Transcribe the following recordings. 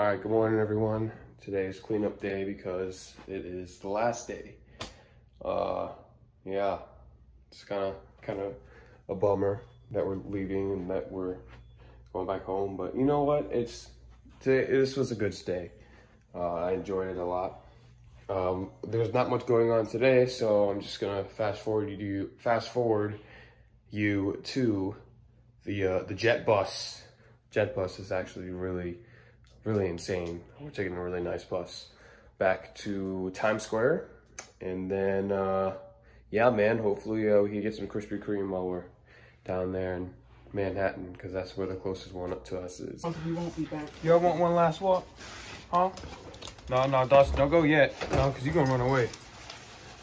All right, good morning, everyone. Today is cleanup day because it is the last day. Uh, yeah, it's kind of kind of a bummer that we're leaving and that we're going back home. But you know what? It's today. This was a good stay. Uh, I enjoyed it a lot. Um, there's not much going on today, so I'm just gonna fast forward you fast forward you to the uh, the jet bus. Jet bus is actually really really insane. We're taking a really nice bus back to Times Square, and then uh, yeah, man. Hopefully uh, we can get some Krispy Kreme while we're down there in Manhattan, because that's where the closest one up to us is. We won't be back. Y'all want one last walk? Huh? No, no, Dawson, don't go yet. No, because you're going to run away.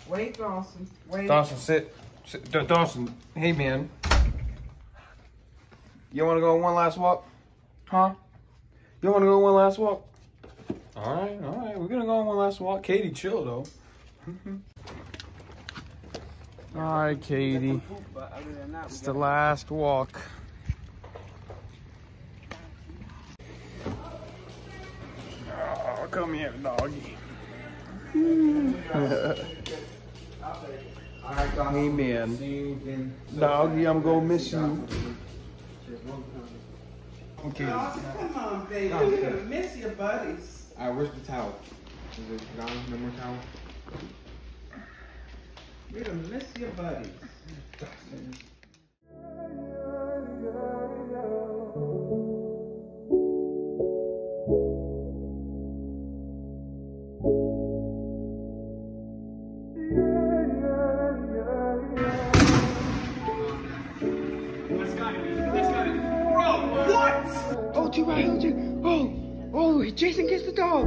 Wait, Dawson. Wait. Dawson, sit. sit. Da- Dawson, hey, man. You want to go on one last walk? Huh? You want to go on one last walk? All right, all right. We're going to go on one last walk. Katie, chill, though. all right, Katie. But that, It's the last walk. Oh, come here, doggy. hey, man. Doggy, I'm gonna miss you. Okay. Dawson, come on, baby. We're gonna miss your buddies. Alright, where's the towel? Is it gone? No more towel? We're gonna miss your buddies. Jason gets the dog.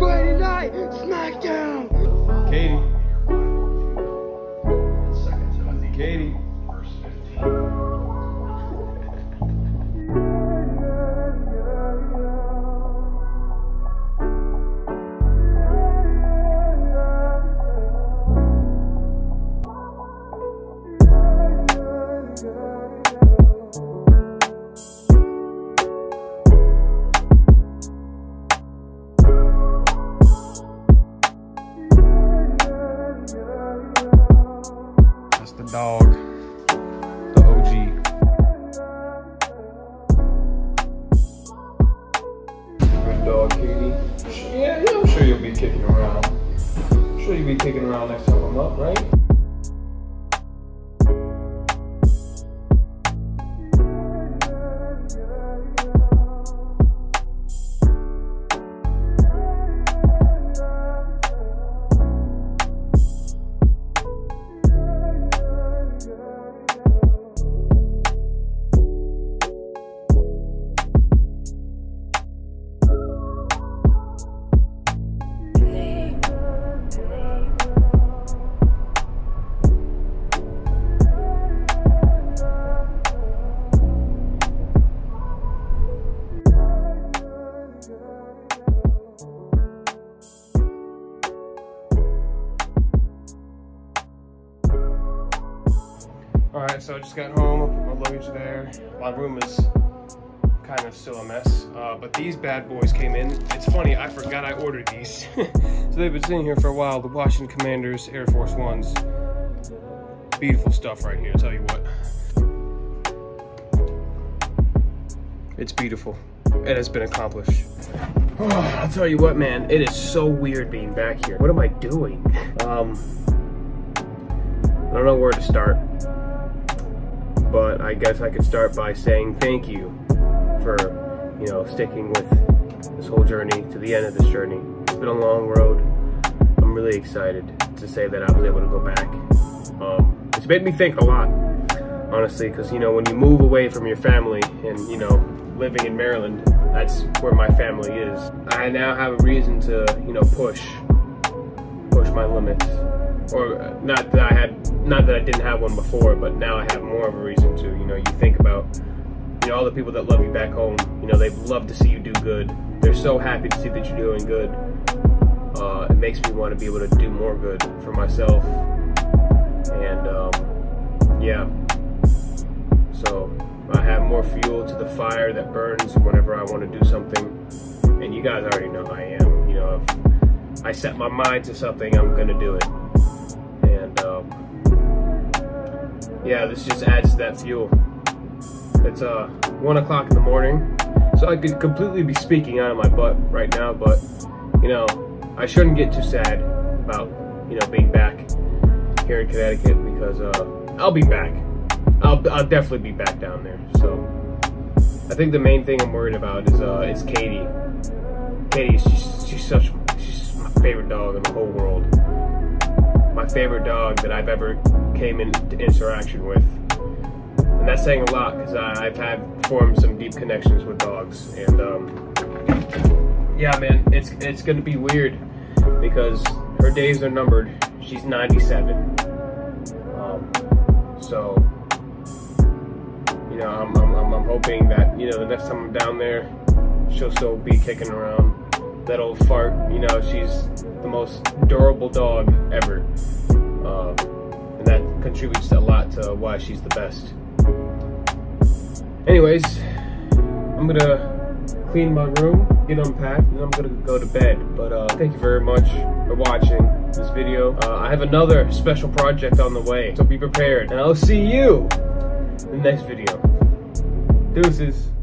Friday night, SmackDown. Katie. Katie. Dog. The OG. Good dog, Katie. Yeah, yeah, I'm sure you'll be kicking around. I'm sure you'll be kicking around next time I'm up, right? All right, so I just got home. I put my luggage there. My room is kind of still a mess, uh, but these bad boys came in. It's funny, I forgot I ordered these. so they've been sitting here for a while. The Washington Commanders Air Force Ones. Beautiful stuff right here. I'll tell you what. It's beautiful. It has been accomplished. I'll tell you what, man. It is so weird being back here. What am I doing? Um, I don't know where to start but I guess I could start by saying thank you for, you know, sticking with this whole journey to the end of this journey. It's been a long road. I'm really excited to say that I was able to go back. Um, it's made me think a lot, honestly, because, you know, when you move away from your family and, you know, living in Maryland, that's where my family is. I now have a reason to, you know, push, push my limits or uh, not that I had, not that I didn't have one before, but now I have more of a reason to. You know, you think about, you know, all the people that love you back home. You know, they love to see you do good. They're so happy to see that you're doing good. Uh, it makes me want to be able to do more good for myself. And um, yeah, so I have more fuel to the fire that burns whenever I want to do something. And you guys already know I am. You know, if I set my mind to something, I'm gonna do it. And um, yeah, this just adds to that fuel. It's uh one o'clock in the morning, so I could completely be speaking out of my butt right now, but you know, I shouldn't get too sad about you know being back here in Connecticut because uh, I'll be back. I'll, I'll definitely be back down there. So I think the main thing I'm worried about is uh, is Katie. Katie, she's, she's such she's my favorite dog in the whole world. Favorite dog that I've ever came into interaction with. And that's saying a lot because I've had formed some deep connections with dogs. And um, yeah, man, it's it's gonna be weird because her days are numbered. She's 97. Um, so you know, I'm, I'm, I'm, I'm hoping that you know the next time I'm down there, she'll still be kicking around. That old fart, you know, she's the most durable dog ever. Uh, and that contributes a lot to why she's the best. Anyways, I'm gonna clean my room, get unpacked, and I'm gonna go to bed. But uh, thank you very much for watching this video. Uh, I have another special project on the way, so be prepared. And I'll see you in the next video. Deuces.